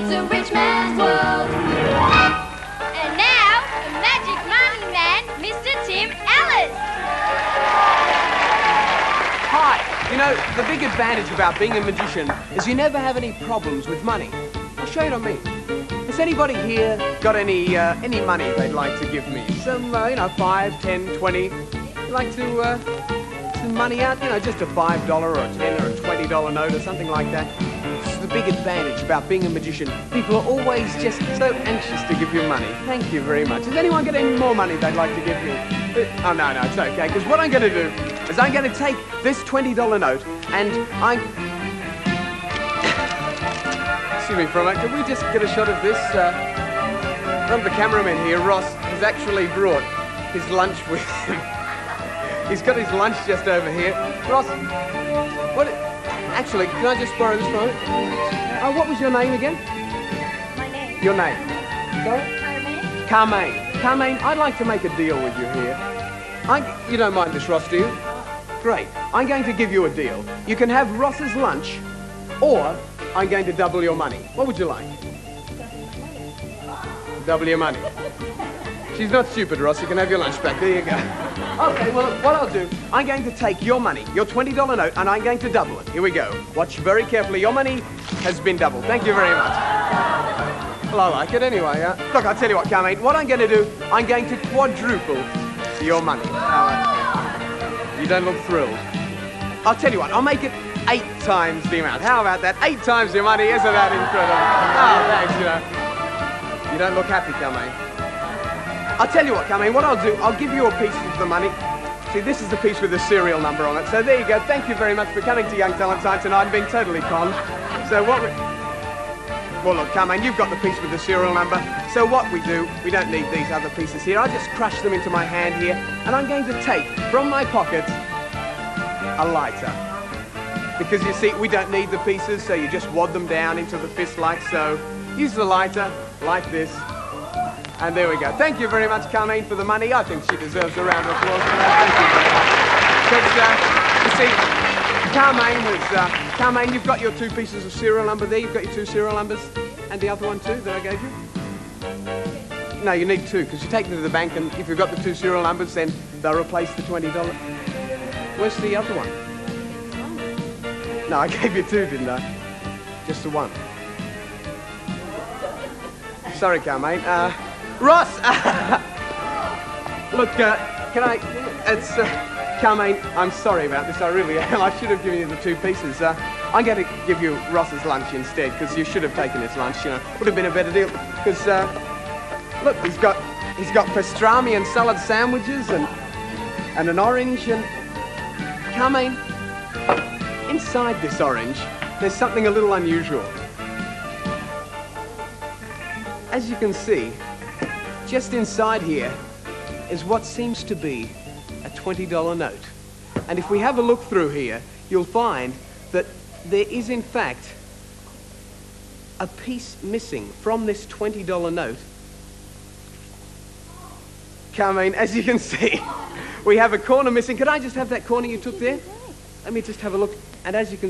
It's a rich man's world. And now, the magic money man, Mr. Tim Ellis. Hi. You know, the big advantage about being a magician is you never have any problems with money. I'll show it on me. Has anybody here got any uh, any money they'd like to give me? Some, uh, you know, five, ten, twenty. You'd like to uh, some money out? You know, just a five dollar or a ten or a twenty dollar note or something like that. Big advantage about being a magician. People are always just so anxious to give you money. Thank you very much. Has anyone got any more money they'd like to give me? Uh, Oh no, no, it's okay. Because what I'm going to do is I'm going to take this twenty dollar note and I'm. Excuse me for a moment. Could we just get a shot of this? Uh, one of the cameramen here, Ross, has actually brought his lunch with him. He's got his lunch just over here. Ross, what? Actually, can I just borrow this from you? Oh, what was your name again? My name. Your name? Sorry? Carmen. Carmaine. Carmaine, I'd like to make a deal with you here. I, you don't mind this, Ross, do you? Great. I'm going to give you a deal. You can have Ross's lunch, or I'm going to double your money. What would you like? Double your money. She's not stupid, Ross. You can have your lunch back. There you go. Okay, well, what I'll do, I'm going to take your money, your $20 note, and I'm going to double it. Here we go. Watch very carefully. Your money has been doubled. Thank you very much. Well, I like it anyway. Uh, look, I'll tell you what, Carmine. What I'm going to do, I'm going to quadruple your money. Uh, you don't look thrilled. I'll tell you what, I'll make it eight times the amount. How about that? Eight times your money. Isn't that incredible? Oh, thanks, you know. You don't look happy, Carmine. I'll tell you what, Carmine, eh, what I'll do, I'll give you a piece of the money. See, this is the piece with the serial number on it. So there you go. Thank you very much for coming to Young Talent Time tonight and being totally conned. So what we... Well, look, Carmine, you've got the piece with the serial number. So what we do, we don't need these other pieces here. I just crush them into my hand here, and I'm going to take from my pocket a lighter. Because you see, we don't need the pieces, so you just wad them down into the fist like so. Use the lighter, like this. And there we go. Thank you very much, Carmine, for the money. I think she deserves a round of applause for that. Thank you very much. Uh, you see, Carmine has, uh, Carmine, you've got your two pieces of serial number there. You've got your two serial numbers. And the other one too that I gave you? No, you need two, because you take them to the bank, and if you've got the two serial numbers, then they'll replace the $20. Where's the other one? No, I gave you two, didn't I? Just the one. Sorry, Carmine. Uh, Ross! Look, uh, can I... It's... Uh, Carmine, I'm sorry about this. I really am. I should have given you the two pieces. Uh, I'm going to give you Ross's lunch instead, because you should have taken his lunch, you know. Would have been a better deal. Because, uh, look, he's got... He's got pastrami and salad sandwiches and... And an orange and... Carmine, inside this orange, there's something a little unusual. As you can see, just inside here is what seems to be a $20 note. And if we have a look through here, you'll find that there is in fact a piece missing from this $20 note. Carmine, as you can see, we have a corner missing. Could I just have that corner you took there? Let me just have a look. And as you can